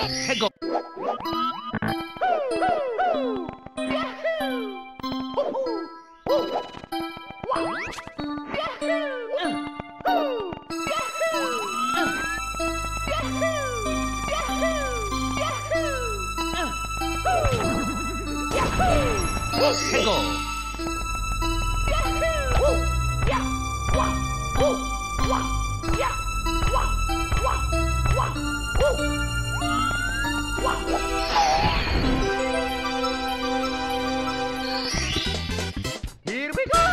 해고 해고 Here we go!